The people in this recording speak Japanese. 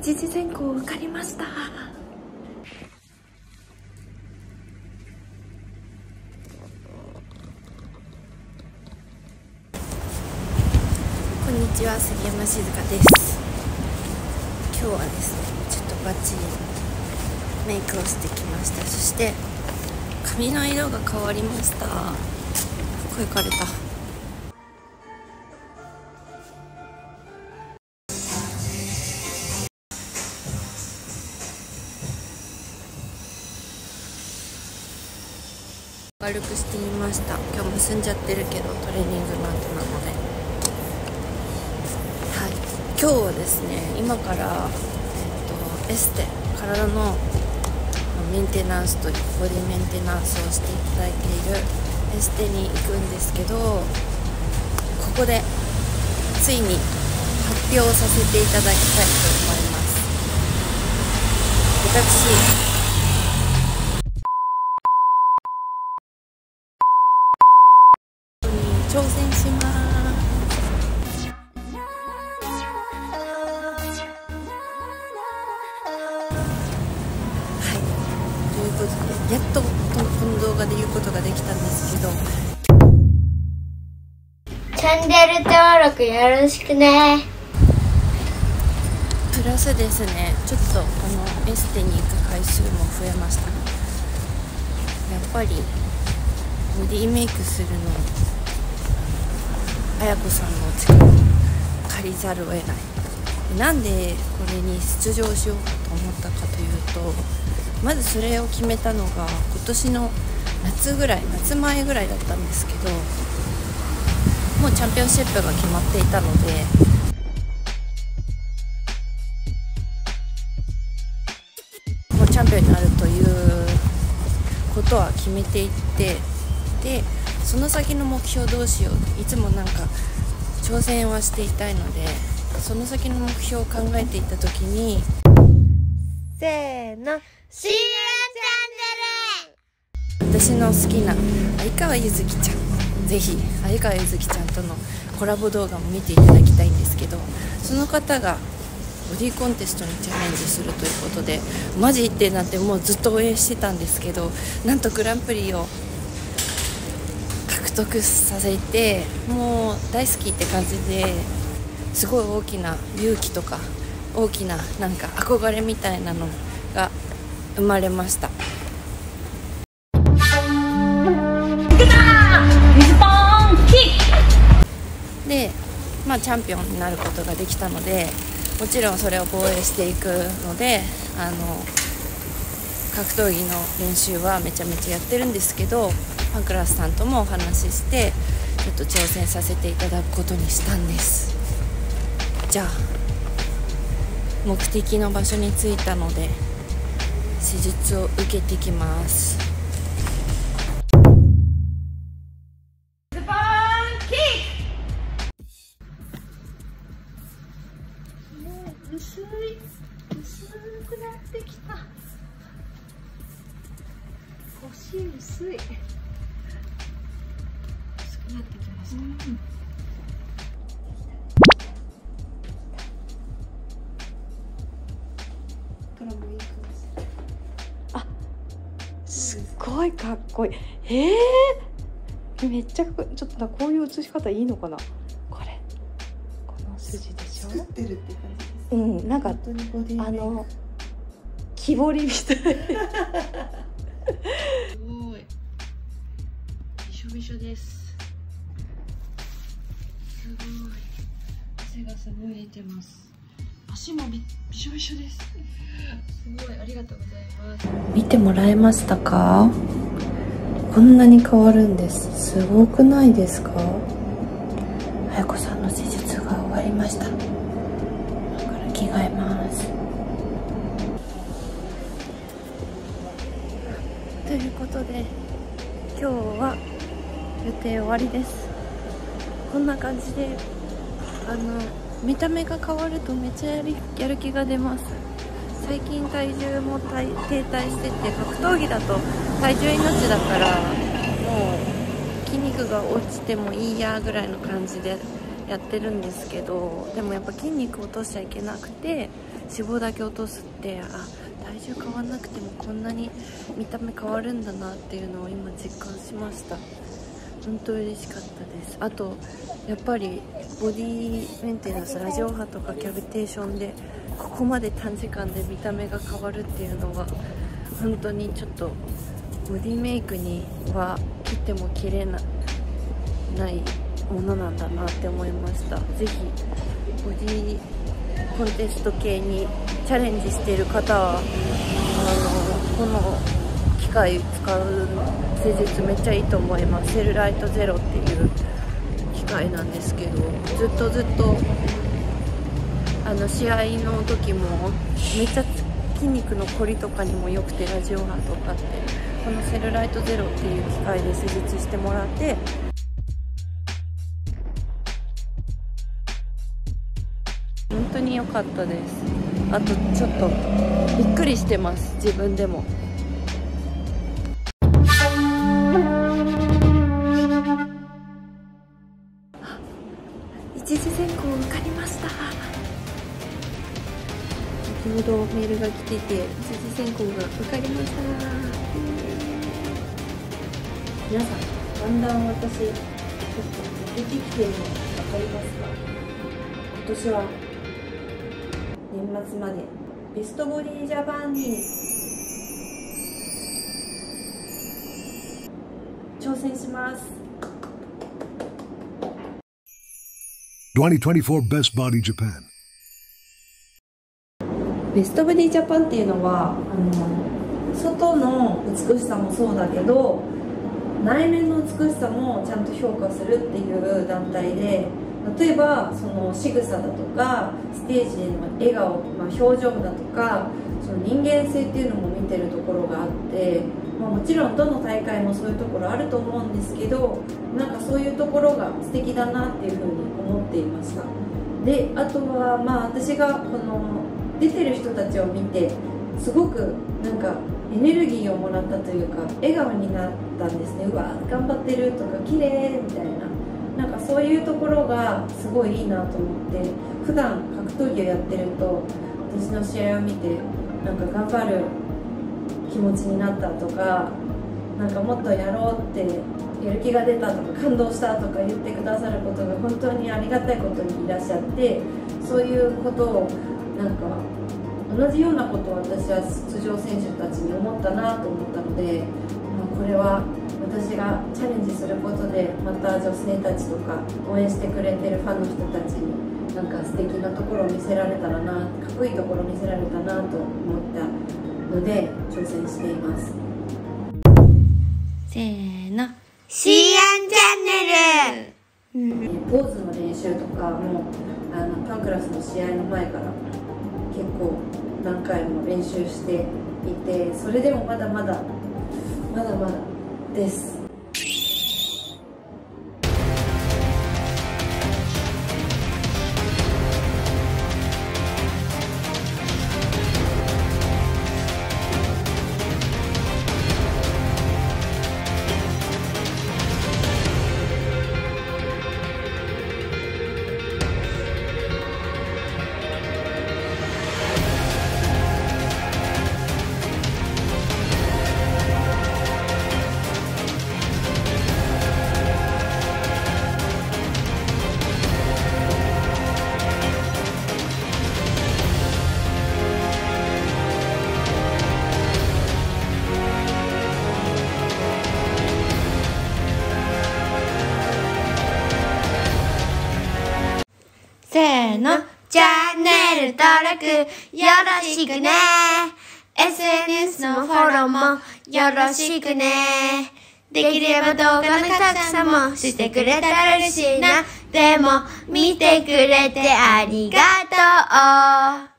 一次選考受かりました。こんにちは杉山静香です。今日はですねちょっとバッチリメイクをしてきました。そして髪の色が変わりました。声かれた。明るくしてみました。今日結んじゃってるけどトレーニングマットなので。はい。今日はですね今から、えっと、エステ体のメンテナンスというボディメンテナンスをしていただいているエステに行くんですけどここでついに発表させていただきたいと思います。私やっとこの動画で言うことができたんですけど。チャンネル登録よろしくね。プラスですねちょっとこのエステに行く回数も増えました。やっぱりボディメイクするの綾子さんの力を借りざるを得ない。なんでこれに出場しようかと思ったかというとまずそれを決めたのが今年の夏ぐらい夏前ぐらいだったんですけどもうチャンピオンシップが決まっていたのでチャンピオンになるということは決めていってでその先の目標どうしよういつもなんか挑戦はしていたいのでその先の目標を考えていった時にせーの。CM チャンネル私の好きな相川ゆずきちゃんぜひ相川ゆずきちゃんとのコラボ動画も見ていただきたいんですけどその方がボディコンテストにチャレンジするということでマジってなってもうずっと応援してたんですけどなんとグランプリを獲得させてもう大好きって感じですごい大きな勇気とか大きななんか憧れみたいなのが生まれました。でまあチャンピオンになることができたのでもちろんそれを防衛していくのであの格闘技の練習はめちゃめちゃやってるんですけどファンクラスさんともお話ししてちょっと挑戦させていただくことにしたんです。じゃあ目的の場所に着いたので施術を受けてきます。薄い薄くなってきた。腰薄い。なってきました、うん、ごいかっこいい。えー、めっちゃちょっとなこういう写し方いいのかな？これ。この筋でしょ？作ってるって感じです。うんなんかあの木彫りみたい。すごい。びしょびしょです。すごい。汗がすごい出てます足もびびしょびしょです。すごいありがとうございます。見てもらえましたか？こんなに変わるんです。すごくないですか？彩子さんの施術が終わりました。今から着替えます。ということで今日は予定終わりです。こんな感じであの見た目が変わるとめっちゃやるやる気が出ます。最近体重も停滞してて格闘技だと体重命だからもう筋肉が落ちてもいいやぐらいの感じでやってるんですけどでもやっぱ筋肉落としちゃいけなくて脂肪だけ落とすってあ体重変わんなくてもこんなに見た目変わるんだなっていうのを今実感しました。本当嬉しかったです。あとやっぱりボディメンテナンスラジオ波とかキャビテーションでここまで短時間で見た目が変わるっていうのは本当にちょっとボディメイクには切っても切れなないものなんだなって思いました。ぜひボディコンテスト系にチャレンジしてる方はあのこの機械使う施術めっちゃいいと思います。セルライトゼロっていう機械なんですけどずっとずっとあの試合の時もめっちゃ筋肉のこりとかにも良くてラジオ波とかってこのセルライトゼロっていう機械で施術してもらって。本当に良かったです。あとちょっとびっくりしてます。自分でもほどメールが来てて一次選考が受かりました皆さんだんだん私ちょっと出てきてるの分かります。か今年は年末までベストボディジャパンに挑戦します。2024 Best Body Japan. ベストボディジャパンっていうのはあの外の美しさもそうだけど内面の美しさもちゃんと評価するっていう団体で例えばその仕草だとかステージでの笑顔、まあ、表情だとかその人間性っていうのも見てるところがあって、まあ、もちろんどの大会もそういうところあると思うんですけどなんかそういうところが素敵だなっていうふうに思っていました。であとはまあ私がこの出てる人たちを見てすごくなんかエネルギーをもらったというか笑顔になったんですね。うわ頑張ってるとか綺麗みたいな。なんかそういうところがすごいいいなと思って普段格闘技をやってると私の試合を見てなんか頑張る気持ちになったとかなんかもっとやろうってやる気が出たとか感動したとか言ってくださることが本当にありがたいことにいらっしゃってそういうことをなんか同じようなことを私は出場選手たちに思ったなと思ったので、まあ、これは私がチャレンジすることでまた女性たちとか応援してくれてるファンの人たちになんか素敵なところを見せられたらなかっこいいところを見せられたなと思ったので挑戦しています。せーの。シーアンチャンネル。ポーズの練習とかもあのパンクラスの試合の前から結構何回も練習していてそれでもまだまだまだまだです。チャンネル登録よろしくね。SNS のフォローもよろしくね。できれば動画の拡散もしてくれたら嬉しいな。でも見てくれてありがとう。